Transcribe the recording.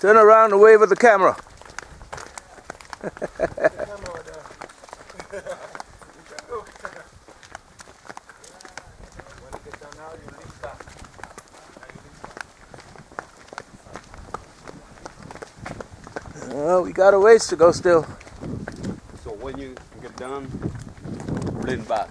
Turn around and wave at the camera. Well, we got a ways to go still. So when you get done, lean back.